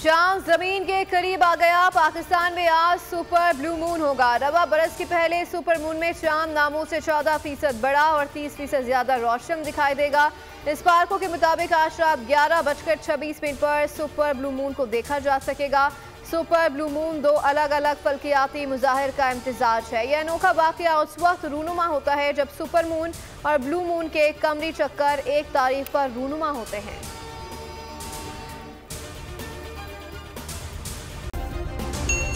चाँद ज़मीन के करीब आ गया। पाकिस्तान में आज सुपर ब्लू मून होगा। रवा बरस के पहले सुपर मून में चाँद नामों से 14 फ़ीसद बड़ा और 30 फ़ीसद ज़्यादा रोशन दिखाई देगा। इस पार्कों के मुताबिक आज रात ग्यारह बजकर छब्बीस मिनट पर सुपर ब्लू मून को देखा जा सकेगा। सुपर ब्लू मून दो अलग अलग फल्कियाती मुजाहिर का इम्तजाज है। यह अनोखा वाक्य उस वक्त रूनुमा होता है जब सुपर मून और ब्लू मून के कमरी चक्कर एक तारीख पर रूनुमा होते हैं।